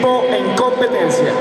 equipo en competencia.